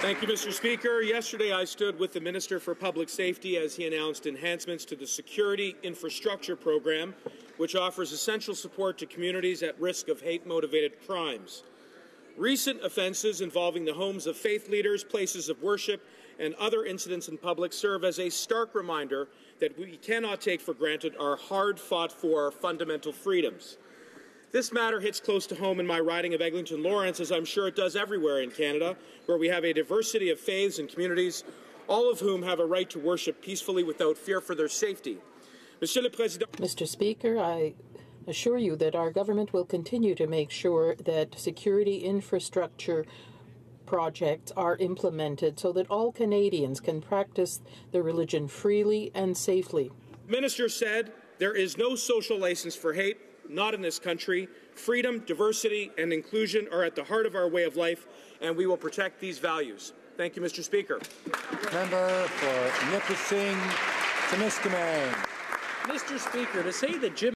Thank you, Mr. Speaker. Yesterday, I stood with the Minister for Public Safety as he announced enhancements to the Security Infrastructure Program, which offers essential support to communities at risk of hate motivated crimes. Recent offenses involving the homes of faith leaders, places of worship, and other incidents in public serve as a stark reminder that we cannot take for granted our hard fought for fundamental freedoms. This matter hits close to home in my riding of Eglinton Lawrence, as I'm sure it does everywhere in Canada, where we have a diversity of faiths and communities, all of whom have a right to worship peacefully without fear for their safety. Mr. Speaker, I assure you that our government will continue to make sure that security infrastructure projects are implemented so that all Canadians can practice their religion freely and safely. Minister said there is no social license for hate not in this country. Freedom, diversity, and inclusion are at the heart of our way of life, and we will protect these values. Thank you, Mr. Speaker. Member for Nipissing, Timiskaming. Mr. Speaker, to say that Jim